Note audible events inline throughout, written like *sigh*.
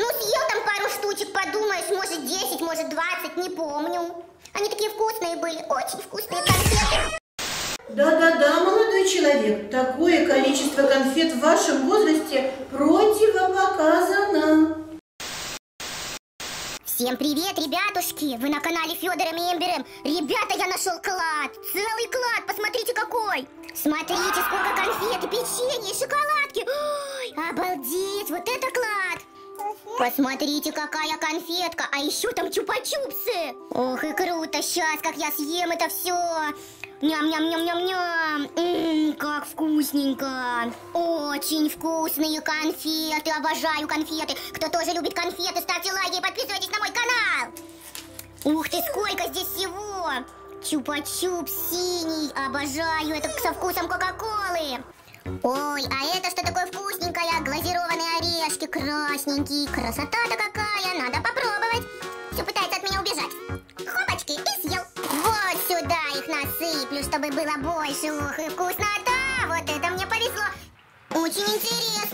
Ну, съел там пару штучек, подумаешь, может 10, может 20, не помню. Они такие вкусные были, очень вкусные конфеты. Да-да-да, молодой человек, такое количество конфет в вашем возрасте противопоказано. Всем привет, ребятушки! Вы на канале Федора Мемберем. Ребята, я нашел клад! Целый клад, посмотрите какой! Смотрите, сколько конфет, и печенье, и шоколадки! Ой, обалдеть, вот это клад! Посмотрите, какая конфетка, а еще там чупа-чупсы! Ох и круто, сейчас как я съем это все! Ням-ням-ням-ням-ням! Ммм, как вкусненько! Очень вкусные конфеты! Обожаю конфеты! Кто тоже любит конфеты, ставьте лайки и подписывайтесь на мой канал! Ух ты, сколько здесь всего! Чупа-чуп синий! Обожаю! Это со вкусом Кока-Колы! Ой, а это что такое вкусненькое? Глазированные орешки, красненькие. Красота-то какая! Надо попробовать! Все пытается от меня убежать. Хопочки, и съел. Вот сюда их насыплю, чтобы было больше. Ох, и вкуснота! Вот это мне повезло. Очень интересно,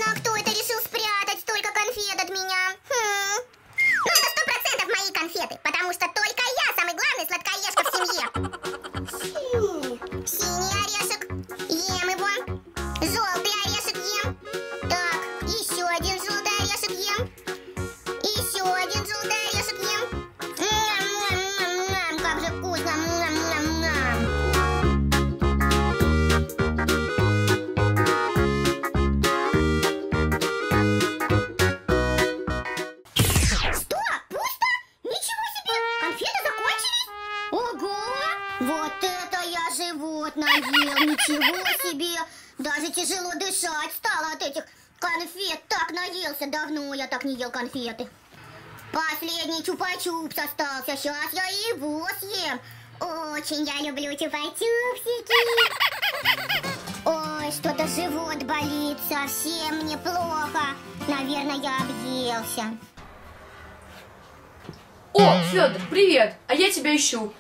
я так не ел конфеты. Последний чупа-чупс остался. Сейчас я его съем. Очень я люблю чупа-чупсики. Ой, что-то живот болит. Совсем мне плохо. Наверное, я объелся. О, Федор, привет! А я тебя ищу.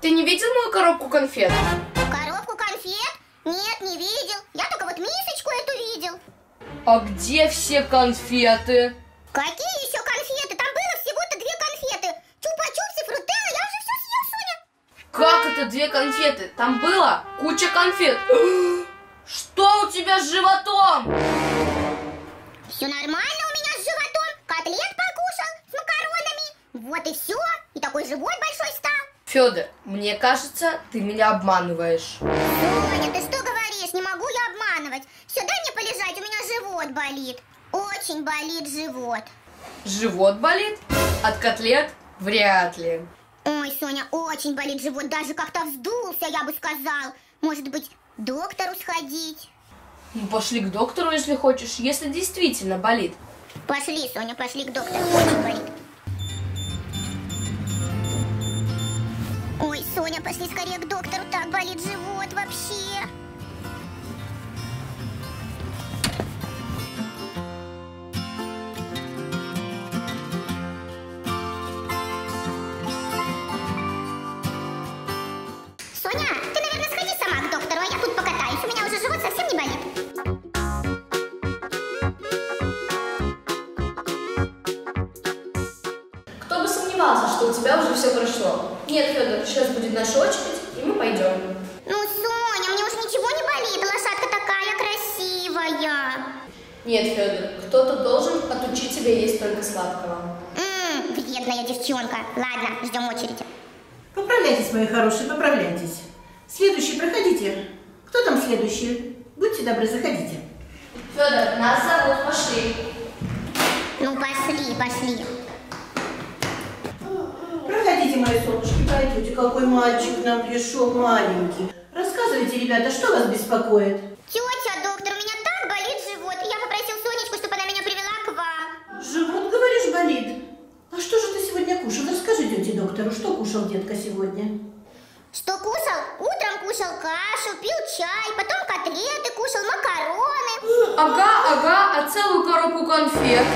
Ты не видел мою коробку конфет? Коробку конфет? Нет, не видел. Я только вот мисочку эту видел. А где все конфеты? Какие еще конфеты? Там было всего-то две конфеты. Чупа-чупс и фрутелла. Я уже все съел, Соня. Как это две конфеты? Там было куча конфет. *gasps* Что у тебя с животом? Все нормально у меня с животом. Котлет покушал с макаронами. Вот и все. И такой живот большой стал. Федор, мне кажется, ты меня обманываешь. Соня, ты что говоришь? Не могу я обманывать. Все, дай мне полежать, у меня живот болит. Очень болит живот. Живот болит? От котлет? Вряд ли. Ой, Соня, очень болит живот. Даже как-то вздулся, я бы сказал. Может быть, к доктору сходить? Ну, пошли к доктору, если хочешь, если действительно болит. Пошли, Соня, пошли к доктору. Очень болит. Ой, Соня, пошли скорее к доктору. Так болит живот сейчас будет наша очередь, и мы пойдем. Ну, Соня, мне уже ничего не болит. Лошадка такая красивая. Нет, Федор, кто-то должен отучить тебя есть только сладкого. Ммм, вредная девчонка. Ладно, ждем очереди. Поправляйтесь, мои хорошие, поправляйтесь. Следующий, проходите. Кто там следующий? Будьте добры, заходите. Федор, нас зовут, пошли. Ну, пошли, пошли. Проходите, мои солнышки, пойдете. Какой мальчик к нам пришел маленький. Рассказывайте, ребята, что вас беспокоит? Тетя, доктор, у меня так болит живот. Я попросил Сонечку, чтобы она меня привела к вам. Живот, говоришь, болит? А что же ты сегодня кушал? Расскажи тете доктору, что кушал детка сегодня? Что кушал? Утром кушал кашу, пил чай, потом котлеты кушал, макароны. Ага, ага, а целую коробку конфет.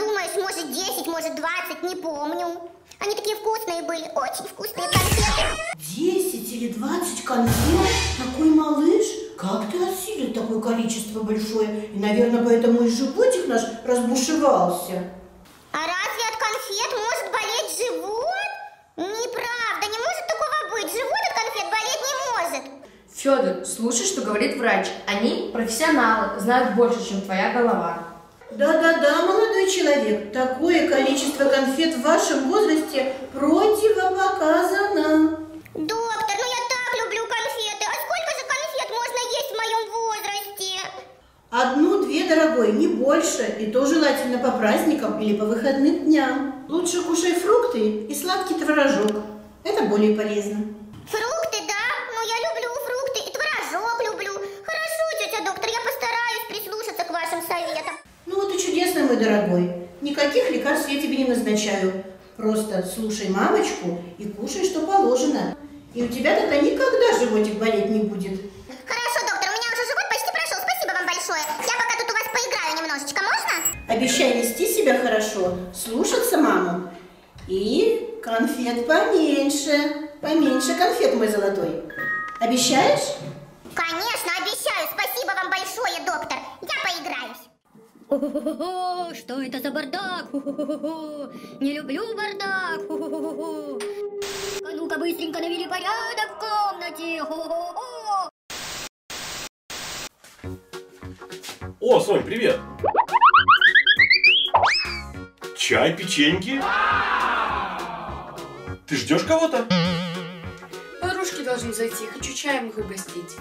Подумаешь, может 10, может 20, не помню. Они такие вкусные были, очень вкусные конфеты. 10 или 20 конфет? Такой малыш? Как ты осилил такое количество большое. И, наверное, поэтому и животик наш разбушевался. А разве от конфет может болеть живот? Неправда, не может такого быть. Живот от конфет болеть не может. Федор, слушай, что говорит врач. Они профессионалы, знают больше, чем твоя голова. Да-да-да, молодой человек, такое количество конфет в вашем возрасте противопоказано. Доктор, ну я так люблю конфеты. А сколько же конфет можно есть в моем возрасте? Одну-две, дорогой, не больше. И то желательно по праздникам или по выходным дням. Лучше кушай фрукты и сладкий творожок. Это более полезно. Фрукты, мой дорогой. Никаких лекарств я тебе не назначаю. Просто слушай мамочку и кушай, что положено. И у тебя тогда никогда животик болеть не будет. Хорошо, доктор, у меня уже живот почти прошел. Спасибо вам большое. Я пока тут у вас поиграю немножечко, можно? Обещай вести себя хорошо, слушаться маму. И конфет поменьше. Поменьше конфет, мой золотой. Обещаешь? Конечно, обещаю. Спасибо вам большое, доктор. Я поиграюсь. О, что это за бардак? Не люблю бардак. А ну-ка быстренько навели порядок в комнате. О, Сонь, привет! Чай, печеньки? Ты ждешь кого-то? Подружки должны зайти, хочу чаем их угостить.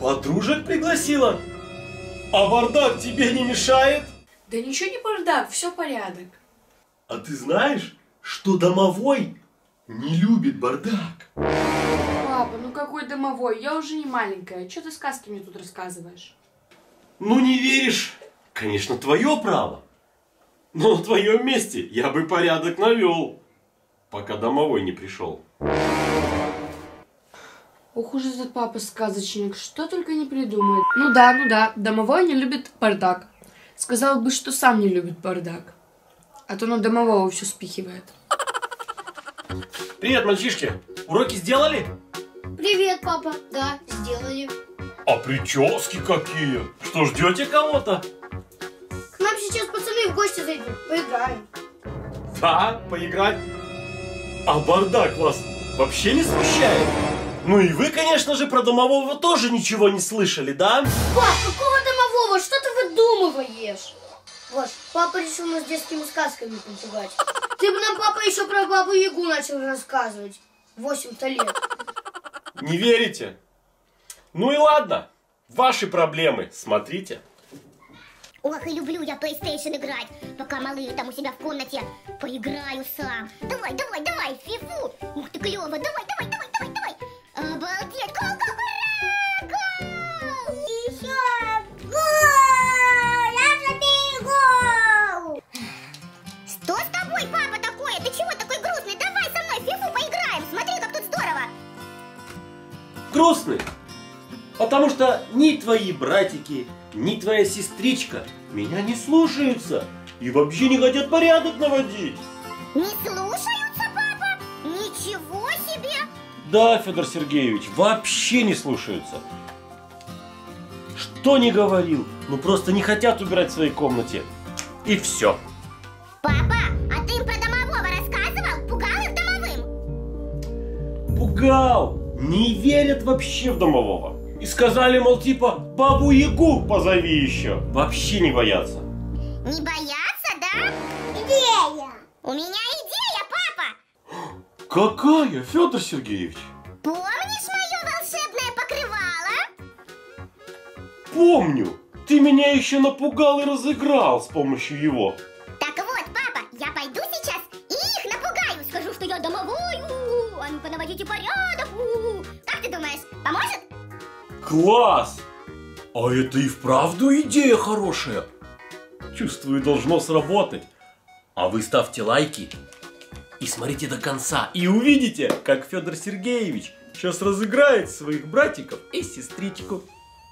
Подружек пригласила? А бардак тебе не мешает? Да ничего не бардак, все порядок. А ты знаешь, что домовой не любит бардак? Папа, ну какой домовой, я уже не маленькая. Что ты сказки мне тут рассказываешь? Ну не веришь? Конечно, твое право. Но на твоем месте я бы порядок навел, пока домовой не пришел. Ох уж этот папа сказочник, что только не придумает. Ну да, ну да, домовой не любит бардак. Сказал бы, что сам не любит бардак. А то на домового все спихивает. Привет, мальчишки! Уроки сделали? Привет, папа. Да, сделали. А прически какие? Что, ждете кого-то? К нам сейчас пацаны в гости зайдут. Поиграем. Да, поиграть. А бардак вас вообще не смущает? Ну и вы, конечно же, про домового тоже ничего не слышали, да? Пап, какого домового? Что ты выдумываешь? Вот, папа решил нас детскими сказками попугать. Ты бы нам, папа, еще про бабу Ягу начал рассказывать. Восемь-то лет. Не верите? Ну и ладно, ваши проблемы, смотрите. Ох, и люблю я PlayStation играть. Пока малые там у себя в комнате, поиграю сам. Давай, давай, давай, фифу. Ух ты, клево. Давай, давай, давай, давай, давай. Грустный. Потому что ни твои братики, ни твоя сестричка меня не слушаются и вообще не хотят порядок наводить. Не слушаются, папа? Ничего себе! Да, Федор Сергеевич, вообще не слушаются. Что не говорил, ну просто не хотят убирать в своей комнате. И все. Папа, а ты им про домового рассказывал? Пугал их домовым? Пугал, не верят вообще в домового. И сказали, мол, типа, бабу Ягу позови еще. Вообще не боятся. Не боятся, да? Идея! У меня идея, папа! Какая, Федор Сергеевич? Помнишь мое волшебное покрывало? Помню. Ты меня еще напугал и разыграл с помощью его. Класс! А это и вправду идея хорошая. Чувствую, должно сработать. А вы ставьте лайки и смотрите до конца. И увидите, как Федор Сергеевич сейчас разыграет своих братиков и сестричку.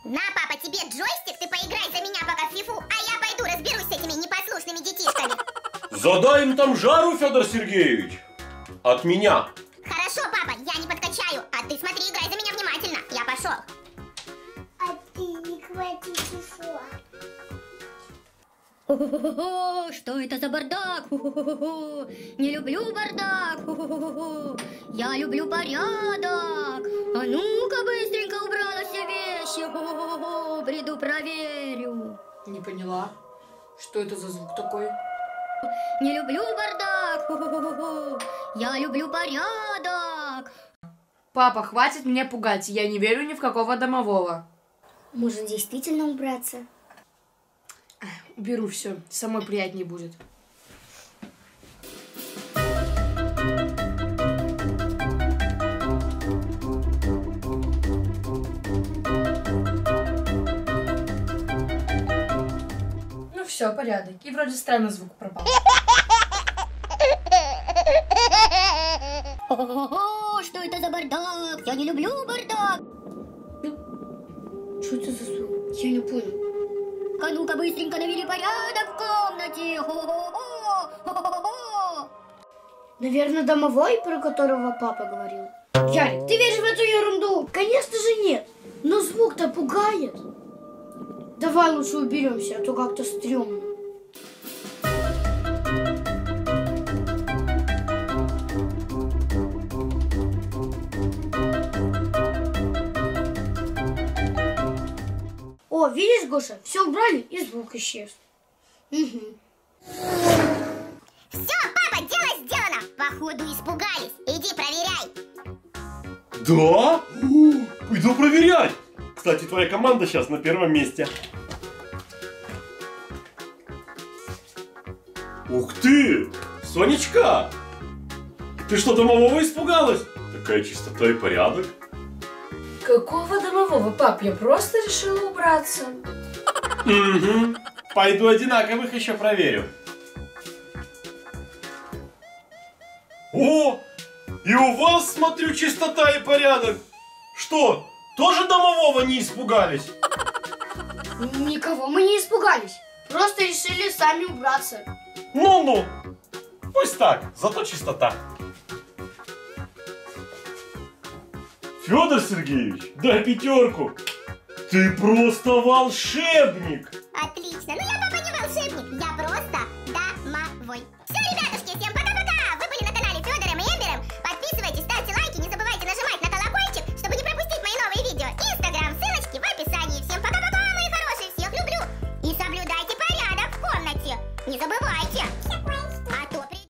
На, папа, тебе джойстик, ты поиграй за меня пока в фифу, а я пойду разберусь с этими непослушными детишками. Задай им там жару, Федор Сергеевич. От меня. Хорошо, папа, я не подкачаю, а ты смотри, играй за меня внимательно. Я пошел. Хватит Хо-хо-хо, Что это за бардак? Не люблю бардак. Я люблю порядок. А ну-ка быстренько убрала все вещи. Приду проверю. Не поняла. Что это за звук такой? Не люблю бардак. Я люблю порядок. Папа, хватит меня пугать. Я не верю ни в какого домового. Может, действительно убраться? Уберу все. Самой приятнее будет. Ну все, порядок. И вроде странно звук пропал. Хо-хо-хо. Что это за бардак? Я не люблю бардак. Я не понял. А ну-ка быстренько навели порядок в комнате. Хо-хо-хо. Наверное, домовой, про которого папа говорил. Ярик, ты веришь в эту ерунду? Конечно же нет. Но звук-то пугает. Давай лучше уберемся, а то как-то стрёмно. О, видишь, Гоша, все убрали и звук исчез. Угу. Все, папа, дело сделано. Походу испугались. Иди проверяй. Да? У, Пойду проверять. Кстати, твоя команда сейчас на первом месте. Ух ты! Сонечка! Ты что, домового испугалась? Такая чистота и порядок. Какого домового, пап? Я просто решила убраться. Угу. Пойду одинаковых еще проверю. О! И у вас, смотрю, чистота и порядок. Что, тоже домового не испугались? Никого мы не испугались. Просто решили сами убраться. Ну-ну, пусть так, зато чистота. Федор Сергеевич, дай пятерку. Ты просто волшебник. Отлично. Ну я